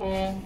嗯